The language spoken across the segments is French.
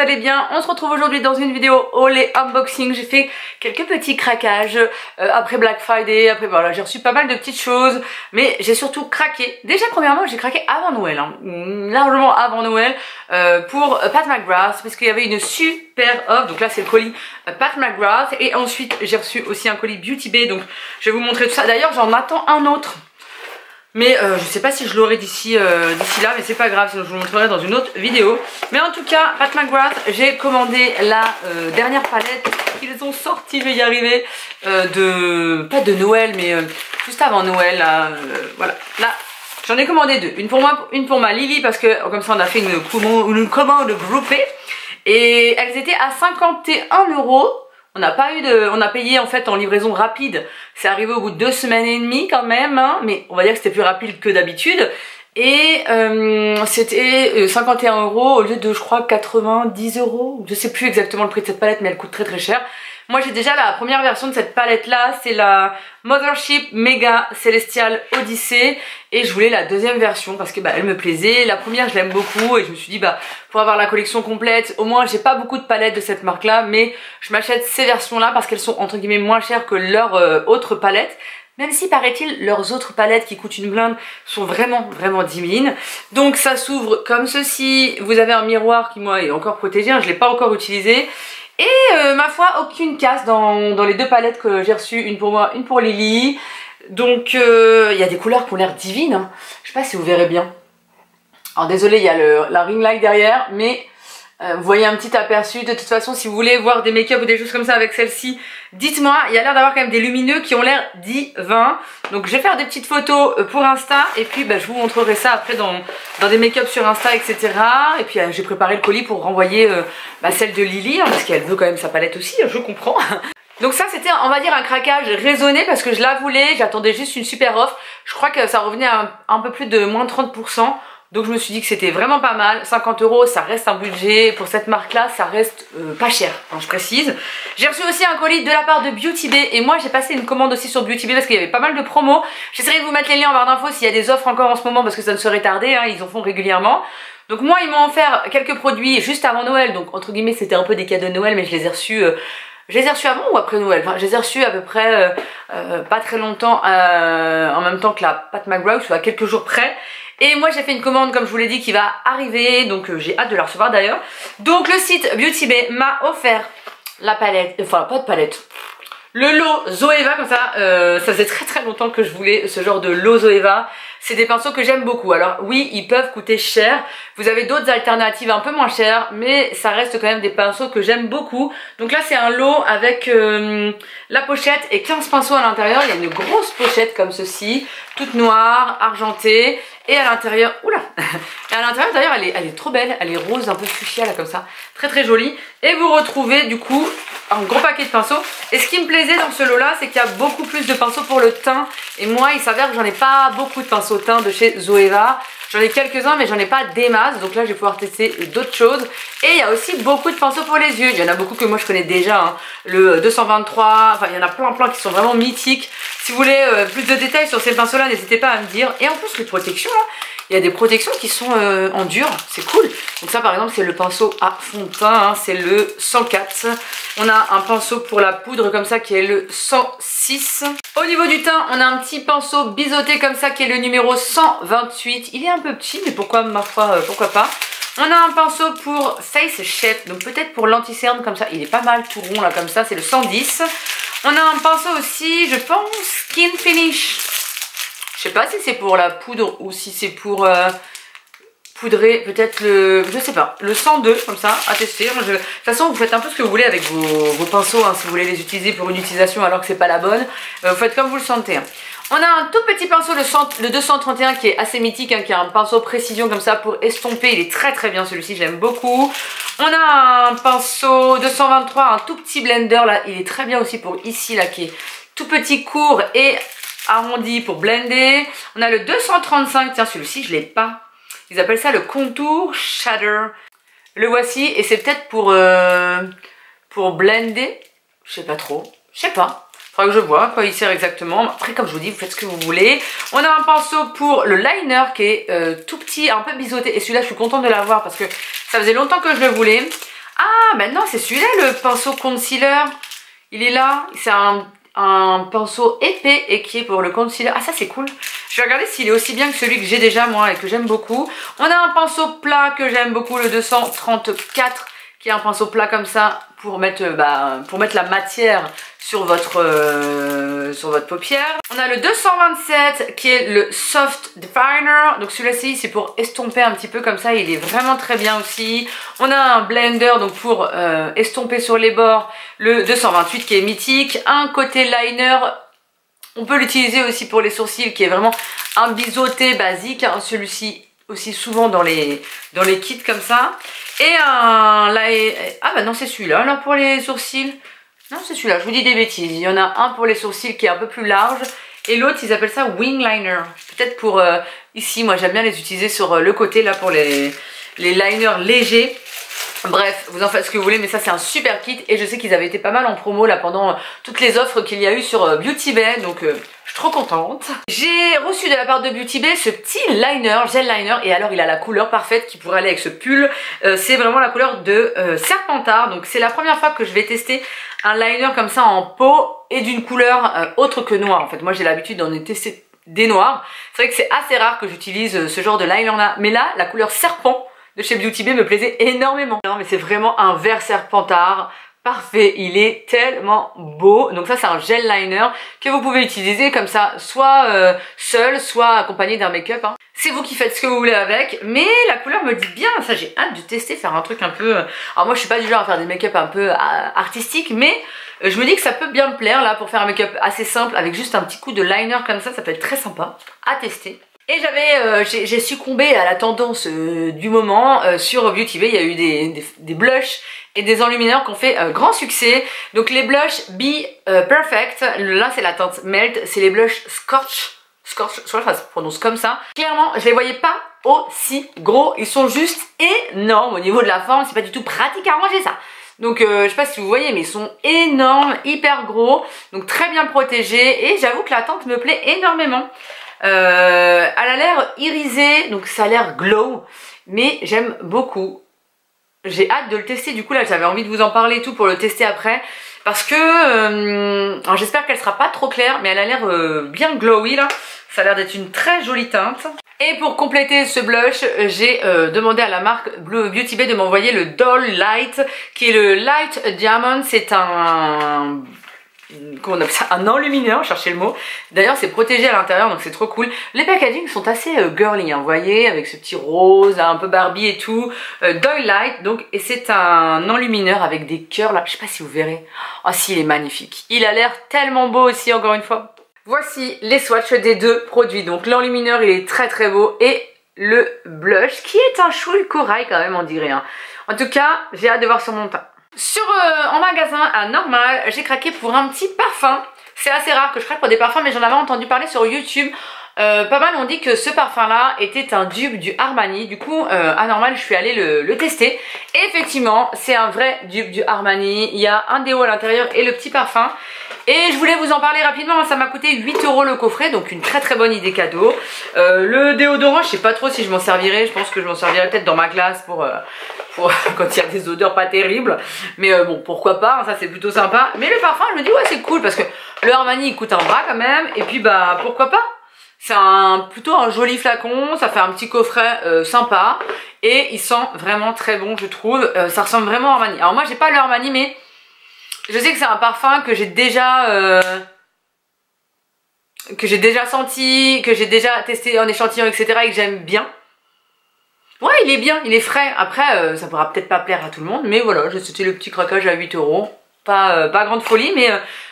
allez bien. On se retrouve aujourd'hui dans une vidéo haul et unboxing. J'ai fait quelques petits craquages euh, après Black Friday, après voilà, j'ai reçu pas mal de petites choses, mais j'ai surtout craqué. Déjà premièrement, j'ai craqué avant Noël, hein, largement avant Noël, euh, pour euh, Pat McGrath, parce qu'il y avait une super offre. Donc là, c'est le colis Pat McGrath. Et ensuite, j'ai reçu aussi un colis Beauty Bay, donc je vais vous montrer tout ça. D'ailleurs, j'en attends un autre. Mais euh, je sais pas si je l'aurai d'ici euh, d'ici là, mais c'est pas grave, sinon je vous montrerai dans une autre vidéo. Mais en tout cas, Pat McGrath, j'ai commandé la euh, dernière palette qu'ils ont sorti, je vais y arriver, de... pas de Noël, mais juste avant Noël, là, voilà. Là, j'en ai commandé deux. Une pour moi, une pour ma Lily, parce que comme ça on a fait une commande, une commande groupée. Et elles étaient à 51 euros. On n'a pas eu de, on a payé en fait en livraison rapide. C'est arrivé au bout de deux semaines et demie quand même, hein, mais on va dire que c'était plus rapide que d'habitude. Et euh, c'était 51 euh, euros au lieu de je crois 90 euros. Je sais plus exactement le prix de cette palette, mais elle coûte très très cher. Moi j'ai déjà la première version de cette palette là, c'est la Mothership Mega Celestial Odyssey et je voulais la deuxième version parce que bah elle me plaisait. La première je l'aime beaucoup et je me suis dit bah pour avoir la collection complète, au moins j'ai pas beaucoup de palettes de cette marque là mais je m'achète ces versions là parce qu'elles sont entre guillemets moins chères que leurs euh, autres palettes. Même si paraît-il leurs autres palettes qui coûtent une blinde sont vraiment vraiment divines. Donc ça s'ouvre comme ceci. Vous avez un miroir qui moi est encore protégé, hein, je l'ai pas encore utilisé. Et euh, ma foi, aucune casse dans, les deux palettes que j'ai reçues, une pour moi, une pour Lily. Donc euh, il y a des couleurs qui ont l'air divines. Hein. Je sais pas si vous verrez bien. Alors désolé, il y a le, la ring light derrière, mais euh, vous voyez un petit aperçu. De toute façon, si vous voulez voir des make-up ou des choses comme ça avec celle-ci, dites-moi. Il y a l'air d'avoir quand même des lumineux qui ont l'air divins. Donc je vais faire des petites photos euh, pour Insta et puis bah, je vous montrerai ça après dans, dans des make-up sur Insta, etc. Et puis euh, j'ai préparé le colis pour renvoyer bah, celle de Lily, hein, parce qu'elle veut quand même sa palette aussi, je comprends. Donc ça c'était on va dire un craquage raisonné parce que je la voulais, j'attendais juste une super offre. Je crois que ça revenait à un, peu plus de moins de 30%. Donc je me suis dit que c'était vraiment pas mal. 50 euros, ça reste un budget. Pour cette marque-là, ça reste euh, pas cher, je précise. J'ai reçu aussi un colis de la part de Beauty Bay. Et moi, j'ai passé une commande aussi sur Beauty Bay parce qu'il y avait pas mal de promos. J'essaierai de vous mettre les liens en barre d'infos s'il y a des offres encore en ce moment parce que ça ne serait tardé. Hein, ils en font régulièrement. Donc moi, ils m'ont offert quelques produits juste avant Noël. Donc entre guillemets, c'était un peu des cadeaux de Noël, mais je les ai reçus... Euh, je les ai reçus avant ou après Noël? Enfin, je les ai reçus à peu près euh, pas très longtemps en même temps que la Pat McGraw, soit quelques jours près. Et moi j'ai fait une commande comme je vous l'ai dit qui va arriver, donc euh, j'ai hâte de la recevoir d'ailleurs. Donc le site Beauty Bay m'a offert la palette, enfin pas de palette, le lot Zoeva comme ça, euh, ça faisait très très longtemps que je voulais ce genre de lot Zoeva. C'est des pinceaux que j'aime beaucoup. Alors oui, ils peuvent coûter cher. Vous avez d'autres alternatives un peu moins chères, mais ça reste quand même des pinceaux que j'aime beaucoup. Donc là, c'est un lot avec euh, la pochette et 15 pinceaux à l'intérieur. Il y a une grosse pochette comme ceci, toute noire, argentée. Et à l'intérieur, oula Et à l'intérieur d'ailleurs elle est, trop belle, elle est rose, un peu fuchsia là comme ça, très très jolie. Et vous retrouvez du coup un gros paquet de pinceaux. Et ce qui me plaisait dans ce lot là, c'est qu'il y a beaucoup plus de pinceaux pour le teint. Et moi il s'avère que j'en ai pas beaucoup de pinceaux teint de chez Zoeva. J'en ai quelques-uns mais j'en ai pas des masses donc là je vais pouvoir tester d'autres choses. Et il y a aussi beaucoup de pinceaux pour les yeux, il y en a beaucoup que moi je connais déjà, hein. le 223, enfin il y en a plein plein qui sont vraiment mythiques. Si vous voulez euh, plus de détails sur ces pinceaux là n'hésitez pas à me dire. Et en plus les protections là, il y a des protections qui sont euh, en dur, c'est cool. Donc ça par exemple c'est le pinceau à fond de teint, c'est le 104. On a un pinceau pour la poudre comme ça qui est le 106. Au niveau du teint, on a un petit pinceau biseauté comme ça qui est le numéro 128. Il est un peu petit mais pourquoi ma foi, euh, pourquoi pas. On a un pinceau pour Face Chef, donc peut-être pour l'anti-cerne comme ça. Il est pas mal tout rond là comme ça, c'est le 110. On a un pinceau aussi, je pense, Skin Finish. Je sais pas si c'est pour la poudre ou si c'est pour euh, poudrer peut-être le... Je sais pas, le 102 comme ça, à tester. de toute façon, vous faites un peu ce que vous voulez avec vos, pinceaux, hein, si vous voulez les utiliser pour une utilisation alors que c'est pas la bonne. Euh, vous faites comme vous le sentez. Hein. On a un tout petit pinceau, le, le 231 qui est assez mythique, hein, qui a un pinceau précision comme ça pour estomper. Il est très très bien celui-ci, j'aime beaucoup. On a un pinceau 223, un tout petit blender là, il est très bien aussi pour ici là, qui est tout petit, court et arrondi pour blender. On a le 235, tiens celui-ci je l'ai pas. Ils appellent ça le contour shader. Le voici et c'est peut-être pour, euh, pour blender. Je sais pas trop. Je sais pas. Faudra que je vois quoi il sert exactement. Après comme je vous dis, vous faites ce que vous voulez. On a un pinceau pour le liner qui est euh, tout petit, un peu biseauté. Et celui-là je suis contente de l'avoir parce que ça faisait longtemps que je le voulais. Ah, maintenant c'est celui-là le pinceau concealer. Il est là. C'est un, un, pinceau épais et qui est pour le concealer. Ah, ça c'est cool. Je vais regarder s'il est aussi bien que celui que j'ai déjà moi et que j'aime beaucoup. On a un pinceau plat que j'aime beaucoup, le 234 qui est un pinceau plat comme ça pour mettre, euh, bah, pour mettre la matière sur votre, euh, sur votre paupière. On a le 227 qui est le Soft Definer. Donc celui-ci c'est pour estomper un petit peu comme ça. Il est vraiment très bien aussi. On a un blender donc pour euh, estomper sur les bords. Le 228 qui est mythique. Un côté liner. On peut l'utiliser aussi pour les sourcils qui est vraiment un biseauté basique. Hein. Celui-ci aussi souvent dans les, dans les kits comme ça. Et un... Là, ah bah non c'est celui-là là pour les sourcils. Non c'est celui-là, je vous dis des bêtises. Il y en a un pour les sourcils qui est un peu plus large. Et l'autre ils appellent ça wing liner. Peut-être pour euh, ici, moi j'aime bien les utiliser sur euh, le côté là pour les, les liners légers. Bref, vous en faites ce que vous voulez, mais ça c'est un super kit et je sais qu'ils avaient été pas mal en promo là pendant toutes les offres qu'il y a eu sur euh, Beauty Bay, donc euh, je suis trop contente. J'ai reçu de la part de Beauty Bay ce petit liner, gel liner, et alors il a la couleur parfaite qui pourrait aller avec ce pull. Euh, c'est vraiment la couleur de Serpentard, donc c'est la première fois que je vais tester un liner comme ça en peau et d'une couleur autre que noire. En fait, moi j'ai l'habitude d'en tester des noirs. C'est vrai que c'est assez rare que j'utilise ce genre de liner là, mais là, la couleur serpent de chez Beauty Bay me plaisait énormément. Non mais c'est vraiment un vert serpentard parfait, il est tellement beau. Donc ça c'est un gel liner que vous pouvez utiliser comme ça, soit euh, seul, soit accompagné d'un make-up. Hein. C'est vous qui faites ce que vous voulez avec, mais la couleur me dit bien, ça j'ai hâte de tester, faire un truc un peu... Euh, alors moi je suis pas du genre à faire des make-up un peu euh, artistiques, mais je me dis que ça peut bien me plaire là pour faire un make-up assez simple avec juste un petit coup de liner comme ça, ça peut être très sympa à tester. Et j'avais, euh, j'ai succombé à la tendance euh, du moment euh, sur Beauty Bay. Il y a eu des, blushs et des enlumineurs qui ont fait grand succès. Donc les blushs Be Perfect, là c'est la teinte Melt, c'est les blushs Scorch. Scorch, je crois que ça se prononce comme ça. Clairement, je les voyais pas aussi gros. Ils sont juste énormes au niveau de la forme. C'est pas du tout pratique à ranger ça. Donc je sais pas si vous voyez mais ils sont énormes, hyper gros, donc très bien protégés et j'avoue que la teinte me plaît énormément. Euh, elle a l'air irisée, donc ça a l'air glow, mais j'aime beaucoup. J'ai hâte de le tester, du coup là j'avais envie de vous en parler et tout pour le tester après. Parce que, euh, j'espère qu'elle sera pas trop claire, mais elle a l'air euh, bien glowy là. Ça a l'air d'être une très jolie teinte. Et pour compléter ce blush, j'ai euh, demandé à la marque Blue Beauty Bay de m'envoyer le Doll Light, qui est le Light Diamond. C'est un un enlumineur, cherchez le mot. D'ailleurs c'est protégé à l'intérieur donc c'est trop cool. Les packaging sont assez euh, girly, hein, vous voyez, avec ce petit rose, un peu Barbie et tout. Euh, Light donc et c'est un enlumineur avec des cœurs là, je sais pas si vous verrez. Oh si il est magnifique. Il a l'air tellement beau aussi encore une fois. Voici les swatchs des deux produits. Donc l'enlumineur il est très très beau et le blush qui est un chouille corail quand même on dirait. Hein. En tout cas j'ai hâte de voir sur mon teint. Sur, euh, en magasin à Normal, j'ai craqué pour un petit parfum. C'est assez rare que je craque pour des parfums, mais j'en avais entendu parler sur YouTube. Euh, pas mal ont dit que ce parfum là était un dupe du Armani. Du coup euh, à normal je suis allée le, tester. Effectivement c'est un vrai dupe du Armani. Il y a un déo à l'intérieur et le petit parfum. Et je voulais vous en parler rapidement. Ça m'a coûté 8 euros le coffret donc une très très bonne idée cadeau. Euh, le déodorant je sais pas trop si je m'en servirai je pense que je m'en servirai peut-être dans ma classe pour, quand il y a des odeurs pas terribles mais bon pourquoi pas hein, ça c'est plutôt sympa mais le parfum je me dis ouais c'est cool parce que le Armani il coûte un bras quand même et puis bah pourquoi pas c'est un, plutôt un joli flacon, ça fait un petit coffret euh, sympa et il sent vraiment très bon je trouve. Euh, ça ressemble vraiment à Armani. Alors moi j'ai pas le Armani mais je sais que c'est un parfum que j'ai déjà... Euh, que j'ai déjà senti, que j'ai déjà testé en échantillon etc et que j'aime bien. Ouais il est bien, il est frais. Après ça pourra peut-être pas plaire à tout le monde mais voilà c'était le petit craquage à 8 euros. Pas, pas grande folie mais,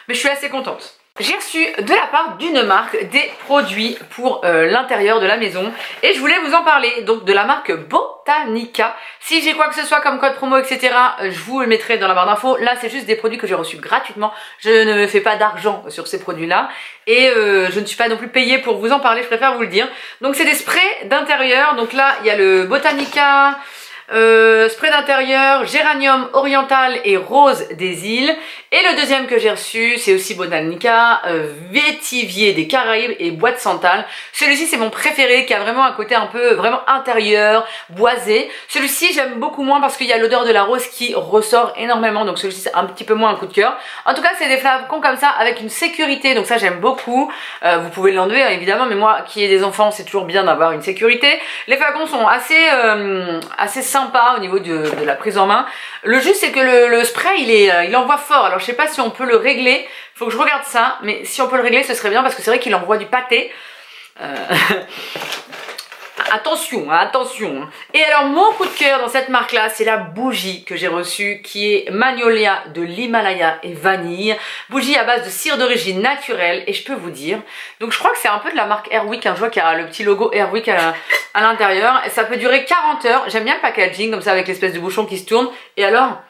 mais je suis assez contente. J'ai reçu de la part d'une marque des produits pour euh, l'intérieur de la maison et je voulais vous en parler, donc de la marque Botanica. Si j'ai quoi que ce soit comme code promo etc, euh, je vous le mettrai dans la barre d'infos. Là c'est juste des produits que j'ai reçus gratuitement, je ne me fais pas d'argent sur ces produits là et euh, je ne suis pas non plus payée pour vous en parler, je préfère vous le dire. Donc c'est des sprays d'intérieur, donc là il y a le Botanica... euh, spray d'intérieur, géranium oriental et rose des îles. Et le deuxième que j'ai reçu, c'est aussi Botanica, euh, vétivier des Caraïbes et bois de santal. Celui-ci c'est mon préféré qui a vraiment un côté un peu vraiment intérieur, boisé. Celui-ci j'aime beaucoup moins parce qu'il y a l'odeur de la rose qui ressort énormément, donc celui-ci c'est un petit peu moins un coup de cœur. En tout cas c'est des flacons comme ça avec une sécurité, donc ça j'aime beaucoup. Euh, vous pouvez l'enlever hein, évidemment, mais moi qui ai des enfants c'est toujours bien d'avoir une sécurité. Les flacons sont assez, euh, assez sympas au niveau de, la prise en main. Le juste c'est que le, spray il, est, euh, il envoie fort, je sais pas si on peut le régler, faut que je regarde ça, mais si on peut le régler ce serait bien parce que c'est vrai qu'il envoie du pâté. attention, hein, attention. Hein. Et alors mon coup de cœur dans cette marque là, c'est la bougie que j'ai reçue qui est Magnolia de l'Himalaya et vanille. Bougie à base de cire d'origine naturelle et je peux vous dire, donc je crois que c'est un peu de la marque Airwick, je vois qu'il y a le petit logo Airwick à, l'intérieur. Ça peut durer 40 heures, j'aime bien le packaging comme ça avec l'espèce de bouchon qui se tourne. Et alors,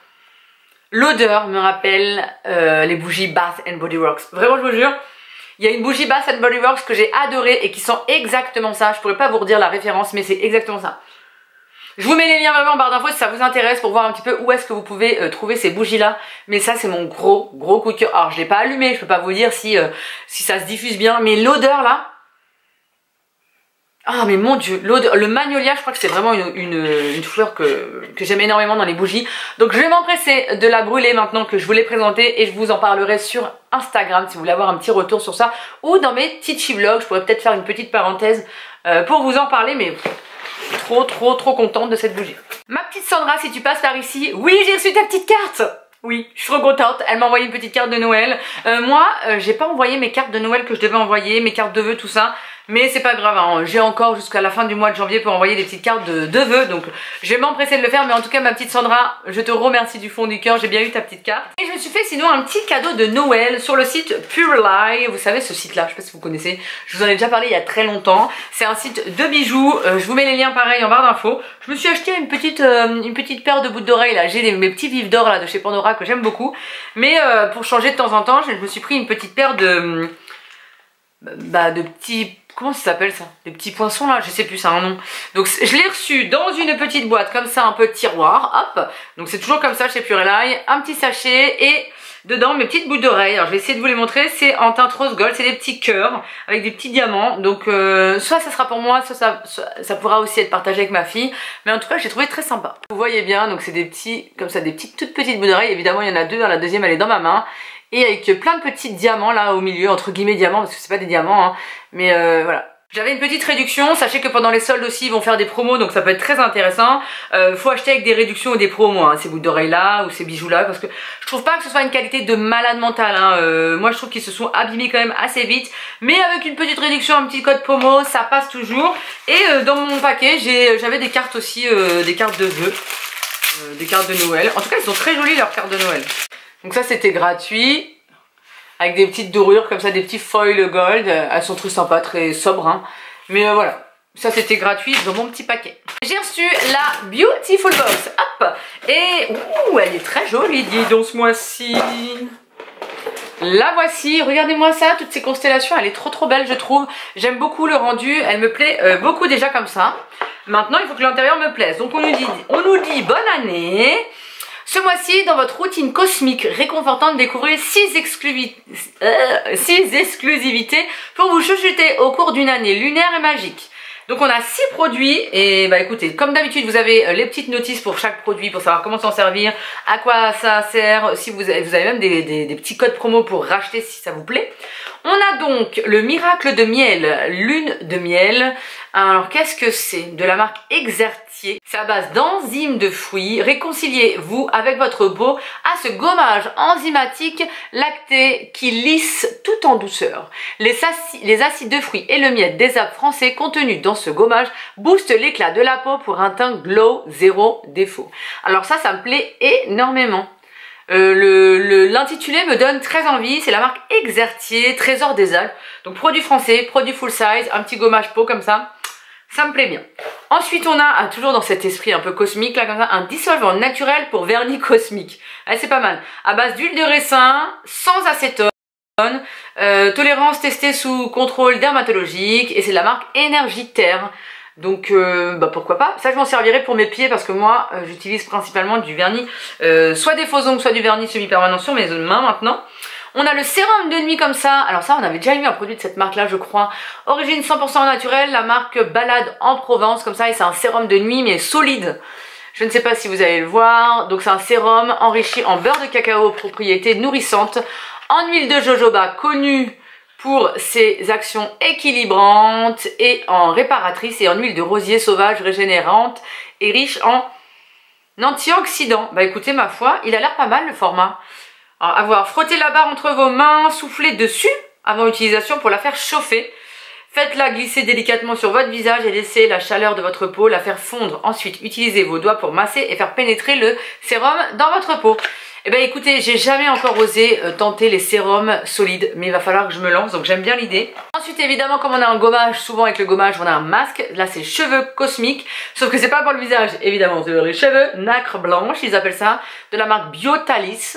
l'odeur me rappelle euh, les bougies Bath and Body Works. Vraiment je vous jure, il y a une bougie Bath Body Works que j'ai adorée et qui sent exactement ça. Je pourrais pas vous redire la référence, mais c'est exactement ça. Je vous mets les liens vraiment en barre d'infos si ça vous intéresse pour voir un petit peu où est-ce que vous pouvez euh, trouver ces bougies là. Mais ça c'est mon gros gros coup de cœur. Alors je l'ai pas allumé, je peux pas vous dire si, euh, si ça se diffuse bien, mais l'odeur là, ah mais mon dieu, le magnolia, je crois que c'est vraiment une, fleur que, que j'aime énormément dans les bougies. Donc je vais m'empresser de la brûler maintenant que je vous l'ai présentée et je vous en parlerai sur Instagram si vous voulez avoir un petit retour sur ça. Ou dans mes Tichi vlogs, je pourrais peut-être faire une petite parenthèse euh, pour vous en parler, mais trop trop trop contente de cette bougie. Ma petite Sandra, si tu passes par ici, oui j'ai reçu ta petite carte oui, je suis trop contente. Elle m'a envoyé une petite carte de Noël. Euh, moi, euh, j'ai pas envoyé mes cartes de Noël que je devais envoyer, mes cartes de vœux, tout ça. Mais c'est pas grave, hein. j'ai encore jusqu'à la fin du mois de janvier pour envoyer des petites cartes de, de vœux. Donc je vais m'empresser de le faire. Mais en tout cas, ma petite Sandra, je te remercie du fond du cœur. J'ai bien eu ta petite carte. Et je me suis fait sinon un petit cadeau de Noël sur le site Purely. Vous savez, ce site-là, je sais pas si vous connaissez. Je vous en ai déjà parlé il y a très longtemps. C'est un site de bijoux. Euh, je vous mets les liens pareil en barre d'infos. Je me suis acheté une petite, euh, une petite paire de boucles d'oreilles là. J'ai mes petits vifs d'or là de chez Pandora que j'aime beaucoup. Mais euh, pour changer de temps en temps, je me suis pris une petite paire de... Bah, de petits Comment ça s'appelle ça? Les petits poinçons là, je sais plus, ça a un nom. Donc je l'ai reçu dans une petite boîte comme ça, un peu tiroir, hop. Donc c'est toujours comme ça chez Purelai, un petit sachet et dedans mes petites boucles d'oreilles. Alors je vais essayer de vous les montrer, c'est en teinte rose gold, c'est des petits cœurs avec des petits diamants. Donc euh, soit ça sera pour moi, soit ça, pourra aussi être partagé avec ma fille. Mais en tout cas j'ai trouvé très sympa. Vous voyez bien, donc c'est des petits, comme ça, des petites toutes petites boucles d'oreilles. Évidemment il y en a deux, la deuxième elle est dans ma main et avec plein de petits diamants là au milieu, entre guillemets diamants, parce que c'est pas des diamants, hein, mais euh, voilà. J'avais une petite réduction, sachez que pendant les soldes aussi ils vont faire des promos donc ça peut être très intéressant. Euh, faut acheter avec des réductions ou des promos, hein, ces boucles d'oreilles là ou ces bijoux là parce que je trouve pas que ce soit une qualité de malade mental. Hein. Euh, moi je trouve qu'ils se sont abîmés quand même assez vite mais avec une petite réduction, un petit code promo ça passe toujours. Et euh, dans mon paquet j'avais des cartes aussi, des cartes de vœux, des cartes de Noël. En tout cas ils sont très jolies leurs cartes de Noël. Donc ça c'était gratuit avec des petites dorures comme ça, des petits foil gold. Elles sont très sympas, très sobres. Hein. Mais euh, voilà, ça c'était gratuit dans mon petit paquet. J'ai reçu la Beautiful Box. Hop Et ouh, elle est très jolie, dis donc ce mois-ci. La voici, regardez-moi ça, toutes ces constellations, elle est trop trop belle je trouve. J'aime beaucoup le rendu, elle me plaît euh, beaucoup déjà comme ça. Maintenant il faut que l'intérieur me plaise. Donc on nous dit, on nous dit bonne année. Ce mois-ci, dans votre routine cosmique réconfortante, découvrez 6 euh, exclusivités pour vous chuchoter au cours d'une année lunaire et magique. Donc on a 6 produits et bah écoutez, comme d'habitude vous avez euh, les petites notices pour chaque produit pour savoir comment s'en servir, à quoi ça sert, si vous avez, même des, des petits codes promo pour racheter si ça vous plaît. On a donc le miracle de miel, lune de miel. Alors qu'est-ce que c'est? De la marque À base d'enzymes de fruits. Réconciliez-vous avec votre peau à ce gommage enzymatique lacté qui lisse tout en douceur. Les, les acides de fruits et le miel des arbres français contenus dans ce gommage boostent l'éclat de la peau pour un teint glow zéro défaut. Alors ça, ça me plaît énormément. Euh, L'intitulé me donne très envie, c'est la marque Exertier, Trésor des Alpes. Donc produit français, produit full size, un petit gommage peau comme ça. Ça me plaît bien. Ensuite, on a, ah, toujours dans cet esprit un peu cosmique, là, comme ça, un dissolvant naturel pour vernis cosmique. Ah, c'est pas mal. À base d'huile de raisin, sans acétone, euh, tolérance testée sous contrôle dermatologique, et c'est la marque Terre. Donc euh, bah pourquoi pas? Ça je m'en servirai pour mes pieds parce que moi euh, j'utilise principalement du vernis, euh, soit des faux ongles, soit du vernis semi-permanent sur mes mains maintenant. On a le sérum de nuit comme ça. Alors ça, on avait déjà eu un produit de cette marque-là, je crois. Origine 100% naturelle, la marque Balade en Provence, comme ça. Et c'est un sérum de nuit, mais solide. Je ne sais pas si vous allez le voir. Donc c'est un sérum enrichi en beurre de cacao, propriété nourrissante, en huile de jojoba, connue pour ses actions équilibrantes et en réparatrice et en huile de rosier sauvage régénérante et riche en antioxydants. Bah écoutez, ma foi, il a l'air pas mal le format. Alors, à voir, frottez la barre entre vos mains, soufflez dessus avant utilisation pour la faire chauffer. Faites-la glisser délicatement sur votre visage et laissez la chaleur de votre peau la faire fondre. Ensuite, utilisez vos doigts pour masser et faire pénétrer le sérum dans votre peau. Eh bien écoutez, j'ai jamais encore osé euh, tenter les sérums solides, mais il va falloir que je me lance, donc j'aime bien l'idée. Ensuite évidemment, comme on a un gommage, souvent avec le gommage on a un masque, là c'est cheveux cosmiques, sauf que c'est pas pour le visage, évidemment, c'est les cheveux nacre blanche, ils appellent ça, de la marque Biotalis.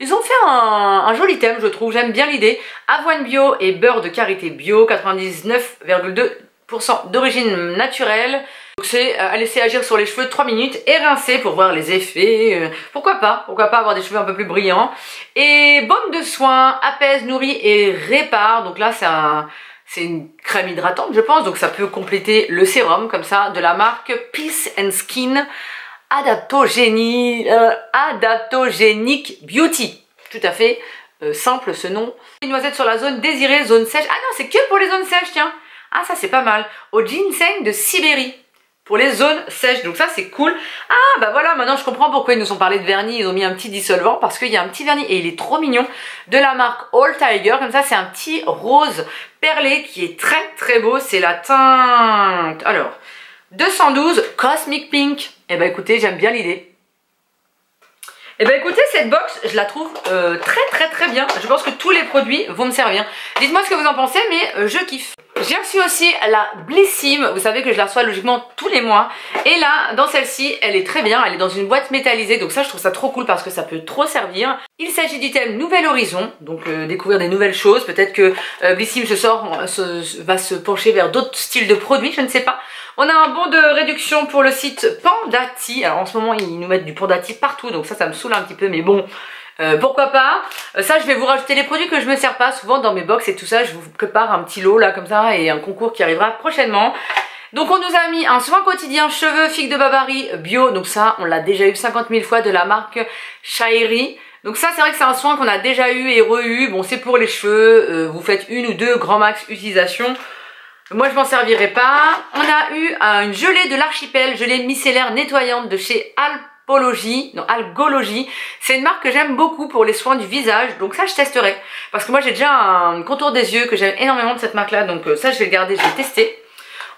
Ils ont fait un, joli thème, je trouve. J'aime bien l'idée. Avoine bio et beurre de karité bio, 99,2% d'origine naturelle. C'est euh, à laisser agir sur les cheveux 3 minutes et rincer pour voir les effets. Euh, pourquoi pas? Pourquoi pas avoir des cheveux un peu plus brillants. Et baume de soin, apaise, nourrit et répare. Donc là, c'est. C'est une crème hydratante, je pense, donc ça peut compléter le sérum, comme ça, de la marque Peace and Skin Adaptogénie, euh, Adaptogénique Beauty. Tout à fait euh, simple ce nom. Une noisette sur la zone désirée, zone sèche. Ah non, c'est que pour les zones sèches, tiens. Ah, ça c'est pas mal. Au ginseng de Sibérie. Pour les zones sèches, donc ça c'est cool. Ah bah voilà, maintenant je comprends pourquoi ils nous ont parlé de vernis, ils ont mis un petit dissolvant parce qu'il y a un petit vernis et il est trop mignon de la marque All Tiger. Comme ça c'est un petit rose perlé qui est très très beau. C'est la teinte... Alors, 212 Cosmic Pink. Eh ben écoutez, j'aime bien l'idée. Eh ben écoutez, cette box, je la trouve euh, très très très bien. Je pense que tous les produits vont me servir. Dites-moi ce que vous en pensez, mais euh, je kiffe. J'ai reçu aussi la Blissim, vous savez que je la reçois logiquement tous les mois. Et là, dans celle-ci, elle est très bien, elle est dans une boîte métallisée, donc ça je trouve ça trop cool parce que ça peut trop servir. Il s'agit du thème Nouvel Horizon, donc euh, découvrir des nouvelles choses. Peut-être que Blissim se sort, va se pencher vers d'autres styles de produits, je ne sais pas. On a un bon de réduction pour le site Pandati. Alors en ce moment, ils nous mettent du Pandati partout, donc ça, ça me saoule un petit peu, mais bon... Euh, pourquoi pas. Euh, Ça je vais vous rajouter les produits que je me sers pas souvent dans mes box et tout ça. Je vous prépare un petit lot là comme ça et un concours qui arrivera prochainement. Donc on nous a mis un soin quotidien cheveux figue de Babari bio. Donc ça on l'a déjà eu 50 000 fois de la marque Shairi donc ça c'est vrai que c'est un soin qu'on a déjà eu et re-eu. Bon c'est pour les cheveux, euh, vous faites une ou deux grand max utilisation moi je m'en servirai pas. On a eu euh, une gelée de l'archipel, gelée micellaire nettoyante de chez Alpologie, non Algologie. C'est une marque que j'aime beaucoup pour les soins du visage, donc ça je testerai. Parce que moi j'ai déjà un contour des yeux que j'aime énormément de cette marque là, donc euh, ça je vais le garder, je vais tester.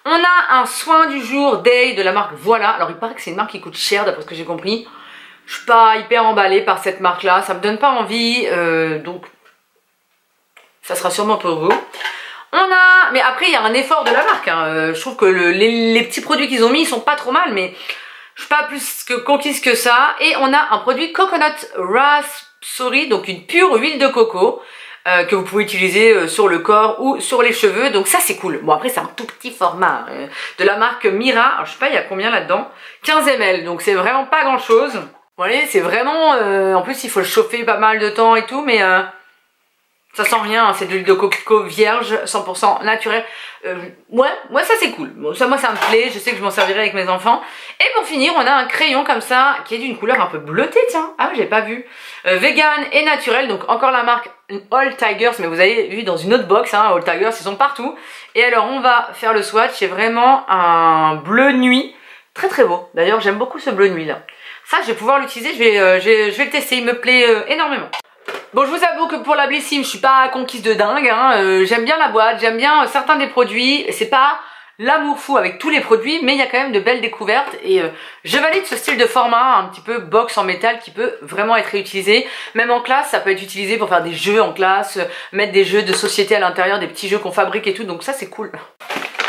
On a un soin du jour Day de la marque Voilà. Alors il paraît que c'est une marque qui coûte cher d'après ce que j'ai compris. Je suis pas hyper emballée par cette marque là, ça me donne pas envie, euh, donc ça sera sûrement pour vous. A... Mais après, il y a un effort de la marque. Hein. Euh, je trouve que les, petits produits qu'ils ont mis, ils sont pas trop mal, mais je suis pas plus que conquise que ça. Et on a un produit Coconut Raspberry, donc une pure huile de coco. Euh, que vous pouvez utiliser euh, sur le corps ou sur les cheveux donc ça c'est cool bon après c'est un tout petit format de la marque Mira je sais pas il y a combien là dedans 15 ml donc c'est vraiment pas grand chose voilà c'est vraiment en plus il faut le chauffer pas mal de temps et tout mais ça sent rien, hein, c'est de l'huile de coco vierge, 100% naturel. Euh, ouais, ouais, ça c'est cool. Bon, ça, moi, ça me plaît. Je sais que je m'en servirai avec mes enfants. Et pour finir, on a un crayon comme ça, qui est d'une couleur un peu bleutée, tiens. Ah, j'ai pas vu. Euh, vegan et naturel. Donc, encore la marque All Tigers. Mais vous avez vu dans une autre box, hein, All Tigers, ils sont partout. Et alors, on va faire le swatch. C'est vraiment un bleu nuit. Très, très beau. D'ailleurs, j'aime beaucoup ce bleu nuit, là. Ça, je vais pouvoir l'utiliser. Je, vais, euh, je, vais le tester. Il me plaît énormément. Bon, je vous avoue que pour la Blissim, je suis pas conquise de dingue. Hein. Euh, j'aime bien la boîte, j'aime bien euh, certains des produits. C'est pas l'amour fou avec tous les produits, mais il y a quand même de belles découvertes. Et euh, je valide ce style de format, un petit peu box en métal, qui peut vraiment être réutilisé. Même en classe, ça peut être utilisé pour faire des jeux en classe, mettre des jeux de société à l'intérieur, des petits jeux qu'on fabrique et tout. Donc ça, c'est cool.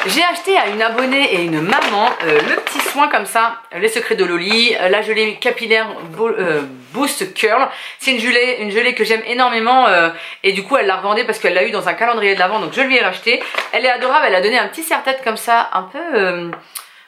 J'ai acheté à une abonnée et une maman euh, le petit soin comme ça, les secrets de Loli, euh, la gelée capillaire euh, Boost Curl. C'est une gelée, une gelée que j'aime énormément et du coup elle l'a revendée parce qu'elle l'a eu dans un calendrier de l'avant donc je lui ai racheté. Elle est adorable, elle a donné un petit serre-tête comme ça, un peu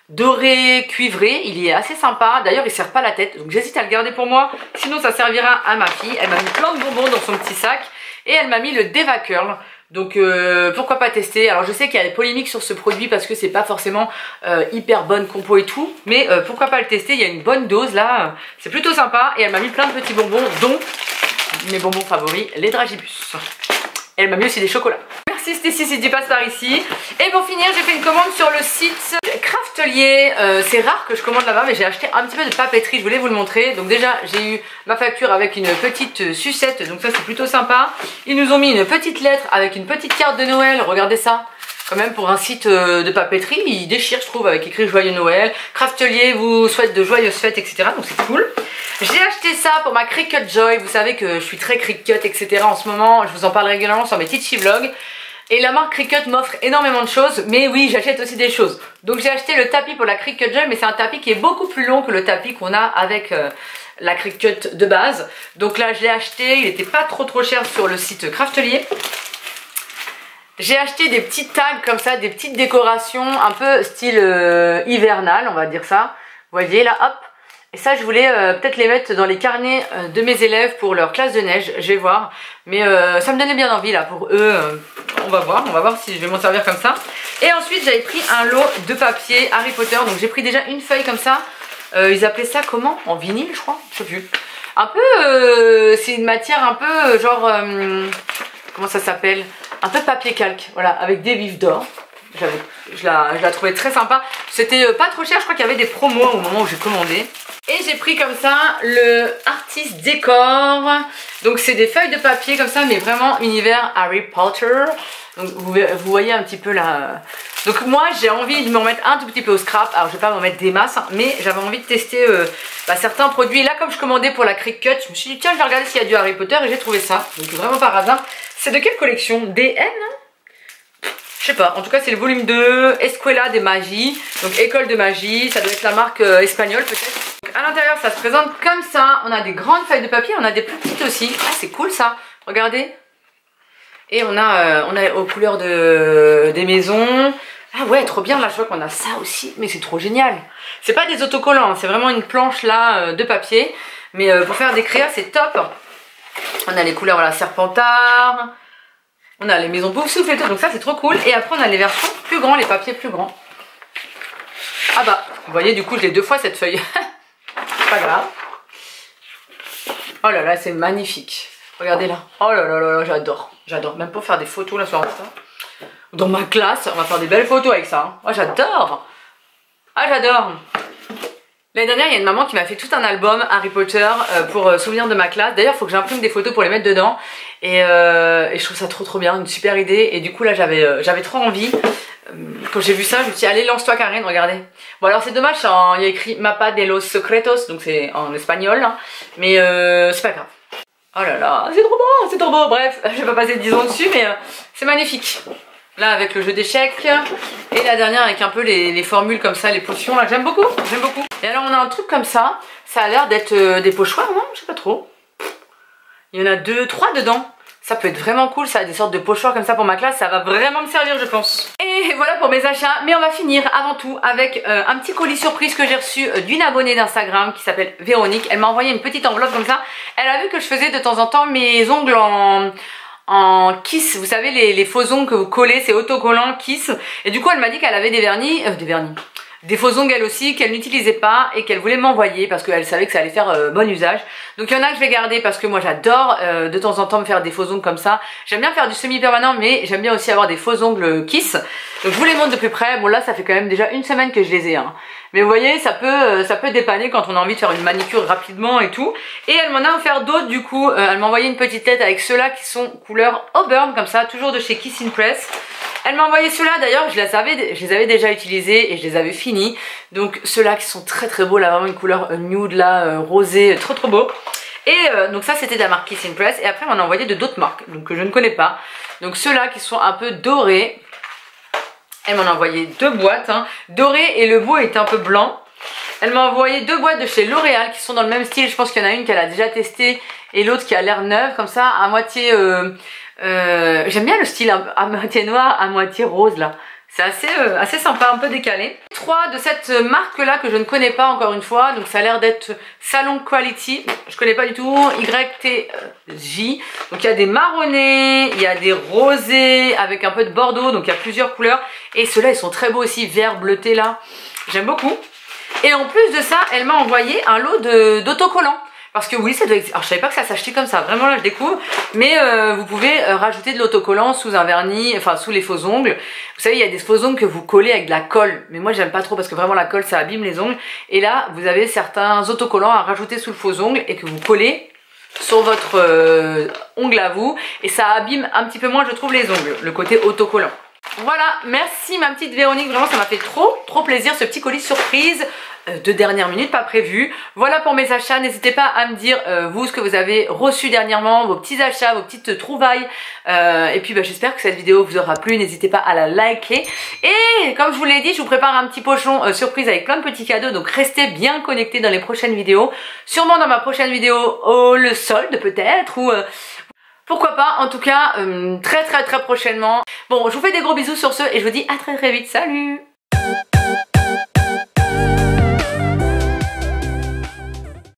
doré, cuivré, il est assez sympa, d'ailleurs il sert pas la tête, donc j'hésite à le garder pour moi, sinon ça servira à ma fille, elle m'a mis plein de bonbons dans son petit sac, et elle m'a mis le Deva Curl, donc euh, pourquoi pas tester Alors je sais qu'il y a des polémiques sur ce produit parce que c'est pas forcément euh, hyper bonne compo et tout. Mais euh, pourquoi pas le tester Il y a une bonne dose là. C'est plutôt sympa. Et elle m'a mis plein de petits bonbons dont mes bonbons favoris, les Dragibus. Elle m'a mis aussi des chocolats. Merci Stécie si tu passes par ici. Et pour finir, j'ai fait une commande sur le site Craftelier. Euh, c'est rare que je commande là-bas, mais j'ai acheté un petit peu de papeterie. Je voulais vous le montrer. Donc déjà, j'ai eu ma facture avec une petite sucette. Donc ça, c'est plutôt sympa. Ils nous ont mis une petite lettre avec une petite carte de Noël. Regardez ça quand même pour un site euh, de papeterie, il déchire je trouve avec écrit Joyeux Noël, Craftelier vous souhaite de joyeuses fêtes etc. Donc c'est cool. J'ai acheté ça pour ma Cricut Joy, vous savez que je suis très Cricut etc. en ce moment, je vous en parle régulièrement sur mes Titchy Vlogs. Et la marque Cricut m'offre énormément de choses, mais oui, j'achète aussi des choses. Donc j'ai acheté le tapis pour la Cricut Joy, mais c'est un tapis qui est beaucoup plus long que le tapis qu'on a avec euh, la Cricut de base. Donc là, je l'ai acheté, il n'était pas trop trop cher sur le site Craftelier. J'ai acheté des petits tags comme ça, des petites décorations un peu style euh, hivernal, on va dire ça. Vous voyez là, hop, et ça, je voulais euh, peut-être les mettre dans les carnets de mes élèves pour leur classe de neige, je vais voir. Mais ça me donnait bien envie là pour eux, on va voir, on va voir si je vais m'en servir comme ça. Et ensuite, j'avais pris un lot de papier Harry Potter, donc j'ai pris déjà une feuille comme ça. ils appelaient ça comment? En vinyle, je crois, je sais plus. Un peu, c'est une matière un peu genre, comment ça s'appelle? Un peu papier calque, voilà, avec des vifs d'or. Je la, je la trouvais très sympa. C'était pas trop cher, je crois qu'il y avait des promos au moment où j'ai commandé. Et j'ai pris comme ça le Artist Décor. Donc c'est des feuilles de papier comme ça, mais vraiment univers Harry Potter. Donc vous, voyez un petit peu là. Donc moi j'ai envie de me remettre un tout petit peu au scrap. Alors je vais pas m'en mettre des masses, hein, mais j'avais envie de tester euh, bah, certains produits. Là comme je commandais pour la Cricut, je me suis dit tiens je vais regarder s'il y a du Harry Potter et j'ai trouvé ça. Donc vraiment par hasard. C'est de quelle collection? DN hein? Je sais pas, en tout cas c'est le volume 2, Escuela de Magie, donc école de magie, ça doit être la marque euh, espagnole peut-être à l'intérieur ça se présente comme ça. On a des grandes feuilles de papier, on a des plus petites aussi. Ah c'est cool ça, regardez. Et on a, euh, on a aux couleurs de, des maisons. Ah ouais, trop bien, là je vois qu'on a ça aussi, mais c'est trop génial. C'est pas des autocollants, hein. c'est vraiment une planche là euh, de papier. Mais pour faire des créas, c'est top. On a les couleurs, voilà, serpentard. On a les maisons bouffe souffle et tout, donc ça c'est trop cool. Et après on a les versions plus grands, les papiers plus grands. Ah bah, vous voyez du coup je l'ai deux fois cette feuille. pas grave. Oh là là, c'est magnifique. Regardez là. Oh là là là, j'adore. J'adore. Même pour faire des photos là sur Insta. Dans ma classe, on va faire des belles photos avec ça. Hein. Oh, j'adore. Ah, j'adore. L'année dernière, il y a une maman qui m'a fait tout un album Harry Potter euh, pour euh, souvenir de ma classe. D'ailleurs, il faut que j'imprime des photos pour les mettre dedans. Et, euh, et, je trouve ça trop trop bien, une super idée. Et du coup, là, j'avais trop envie quand j'ai vu ça, je me suis dit, allez, lance-toi Karen, regardez. Bon, alors c'est dommage, il y a écrit Mapa de los Secretos, donc c'est en espagnol, hein. mais c'est pas grave. Oh là là, c'est trop beau, c'est trop beau. Bref, je vais pas passer 10 ans dessus, mais c'est magnifique. Là, avec le jeu d'échecs, et la dernière avec un peu les, formules comme ça, les potions, là, j'aime beaucoup, j'aime beaucoup. Et alors, on a un truc comme ça, ça a l'air d'être euh, des pochoirs, non? Je sais pas trop. Il y en a deux, trois dedans. Ça peut être vraiment cool, ça a des sortes de pochoirs comme ça pour ma classe, ça va vraiment me servir je pense. Et voilà pour mes achats, mais on va finir avant tout avec euh, un petit colis surprise que j'ai reçu euh, d'une abonnée d'Instagram qui s'appelle Véronique. Elle m'a envoyé une petite enveloppe comme ça. Elle a vu que je faisais de temps en temps mes ongles en en kiss, vous savez les, faux ongles que vous collez, c'est autocollant kiss et du coup elle m'a dit qu'elle avait des vernis, euh, des vernis, des faux ongles elle aussi qu'elle n'utilisait pas et qu'elle voulait m'envoyer parce qu'elle savait que ça allait faire euh, bon usage. Donc il y en a que je vais garder parce que moi j'adore euh, de temps en temps me faire des faux ongles comme ça. J'aime bien faire du semi-permanent mais j'aime bien aussi avoir des faux ongles Kiss. Donc je vous les montre de plus près. Bon là ça fait quand même déjà une semaine que je les ai. Hein. Mais vous voyez ça peut, euh, ça peut dépanner quand on a envie de faire une manicure rapidement et tout. Et elle m'en a offert d'autres du coup. elle m'a envoyé une petite tête avec ceux-là qui sont couleur Auburn comme ça, toujours de chez Kiss Press. Elle m'a envoyé ceux-là d'ailleurs, je, les avais, déjà utilisés et je les avais finis. Donc ceux-là qui sont très très beaux, là vraiment une couleur euh, nude là, euh, rosé, trop trop beau. Et euh, donc ça c'était de la marque Kissing Press et après on a envoyé de d'autres marques donc que je ne connais pas. Donc ceux-là qui sont un peu dorés. Elle m'en a envoyé deux boîtes, hein, doré et le bout est un peu blanc. Elle m'a envoyé deux boîtes de chez L'Oréal qui sont dans le même style. Je pense qu'il y en a une qu'elle a déjà testée et l'autre qui a l'air neuve, comme ça, à moitié... Euh, euh, J'aime bien le style à, moitié noir, à moitié rose là. C'est assez, euh, assez sympa, un peu décalé. Trois de cette marque là que je ne connais pas encore une fois. Donc ça a l'air d'être Salon Quality. Je connais pas du tout. YTJ. Donc il y a des marronnés, il y a des rosés avec un peu de bordeaux. Donc il y a plusieurs couleurs. Et ceux-là ils sont très beaux aussi, vert bleuté là. J'aime beaucoup. Et en plus de ça, elle m'a envoyé un lot d'autocollants. Parce que oui, ça doit Alors je savais pas que ça s'achetait comme ça, vraiment là je découvre. Mais euh, vous pouvez euh, rajouter de l'autocollant sous un vernis, enfin sous les faux ongles. Vous savez, il y a des faux ongles que vous collez avec de la colle. Mais moi j'aime pas trop parce que vraiment la colle ça abîme les ongles. Et là, vous avez certains autocollants à rajouter sous le faux ongle et que vous collez sur votre euh, ongle à vous. Et ça abîme un petit peu moins, je trouve, les ongles, le côté autocollant. Voilà, merci ma petite Véronique, vraiment ça m'a fait trop trop plaisir ce petit colis surprise euh, de dernière minute, pas prévu. Voilà pour mes achats, n'hésitez pas à me dire euh, vous ce que vous avez reçu dernièrement, vos petits achats, vos petites trouvailles. Euh, et puis bah, j'espère que cette vidéo vous aura plu, n'hésitez pas à la liker. Et comme je vous l'ai dit, je vous prépare un petit pochon surprise avec plein de petits cadeaux, donc restez bien connectés dans les prochaines vidéos. Sûrement dans ma prochaine vidéo, oh, le solde peut-être, ou pourquoi pas, en tout cas, euh, très très très prochainement. Bon, je vous fais des gros bisous sur ce et je vous dis à très très vite. Salut